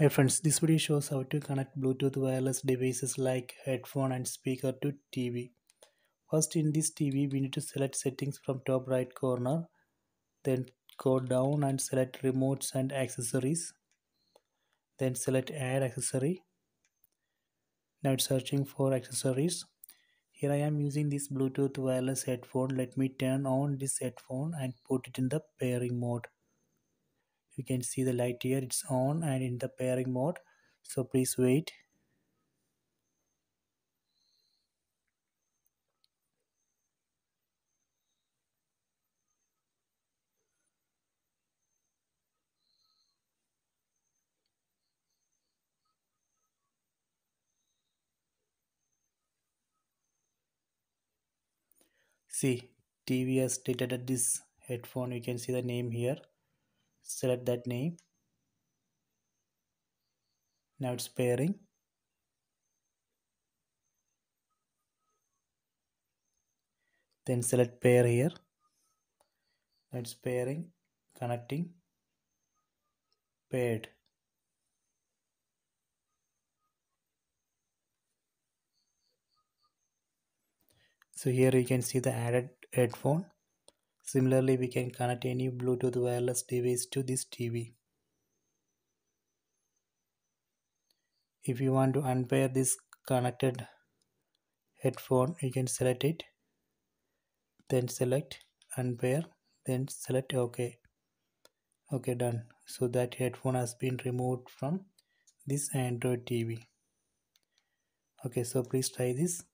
Hi friends, this video shows how to connect Bluetooth wireless devices like headphone and speaker to TV. First in this TV, we need to select settings from top right corner. Then go down and select remotes and accessories. Then select add accessory. Now it's searching for accessories. Here I am using this Bluetooth wireless headphone. Let me turn on this headphone and put it in the pairing mode you can see the light here it's on and in the pairing mode. So please wait. See TV has detected this headphone. You can see the name here select that name. Now it's pairing. Then select pair here. That's pairing connecting paired. So here you can see the added headphone similarly we can connect any bluetooth wireless device to this tv if you want to unpair this connected headphone you can select it then select unpair then select ok. Okay done. So that headphone has been removed from this android tv okay so please try this